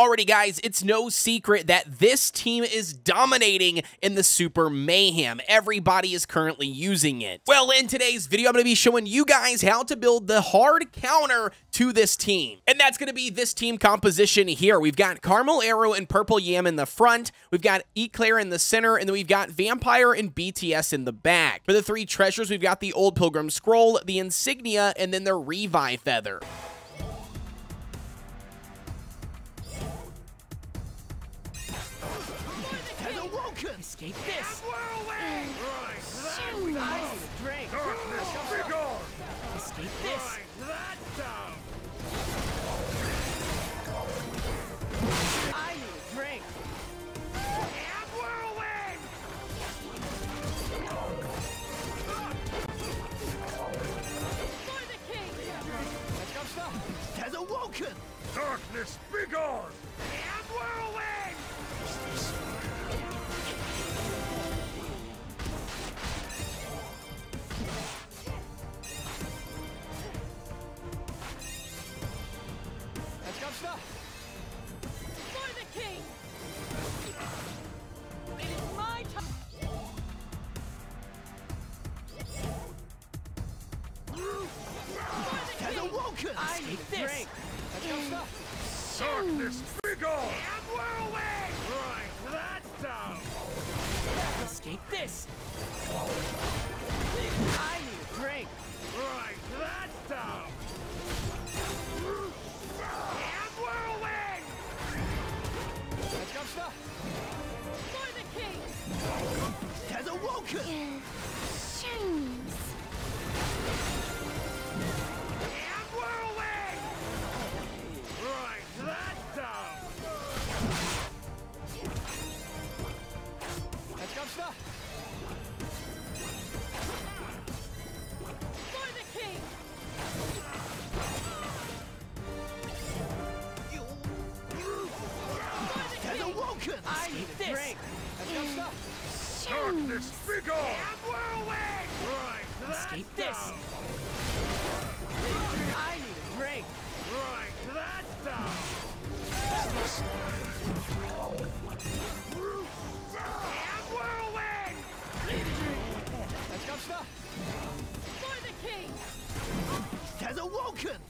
Alrighty, guys, it's no secret that this team is dominating in the Super Mayhem. Everybody is currently using it. Well, in today's video, I'm going to be showing you guys how to build the hard counter to this team. And that's going to be this team composition here. We've got Caramel Arrow and Purple Yam in the front. We've got Eclair in the center. And then we've got Vampire and BTS in the back. For the three treasures, we've got the Old Pilgrim Scroll, the Insignia, and then the Revive Feather. Escape this. Whirlwind! Right, that Ice drink. Darkness, be gone! Escape this. Right, that down! I need drink. And whirlwind! Let's go stop. Has awoken. Darkness, be gone! And whirlwind! Has awoken. I need a drink. Let's go stop. Darkness, be gone! And whirlwind! Right, that's down! Escape this. I need a drink. Right, that down! And whirlwind! Let's go stop. For the king! Has awoken. And awoken. I need a drink. Let's go stop. Darkness, be gone! Right, Escape this. down! I need a drink. Right, that down! And whirlwind! Let's go stop. For the king! Has awoken.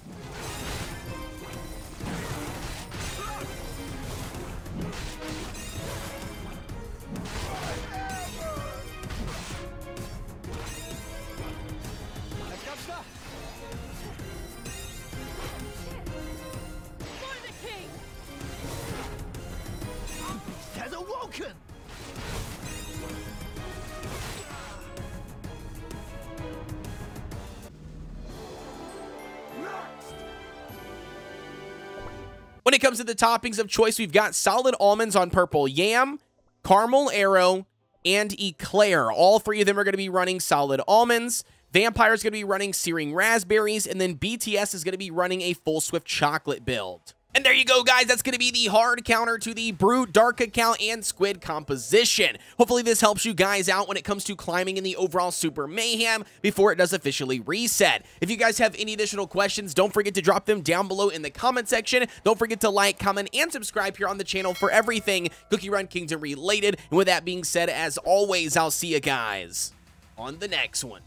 When it comes to the toppings of choice, we've got solid almonds on purple yam, caramel arrow, and eclair. All three of them are going to be running solid almonds. Vampire is going to be running searing raspberries, and then BTS is going to be running a full swift chocolate build. And there you go, guys. That's going to be the hard counter to the Brute, Dark Cacao, and Squid composition. Hopefully, this helps you guys out when it comes to climbing in the overall Super Mayhem before it does officially reset. If you guys have any additional questions, don't forget to drop them down below in the comment section. Don't forget to like, comment, and subscribe here on the channel for everything Cookie Run Kingdom related. And with that being said, as always, I'll see you guys on the next one.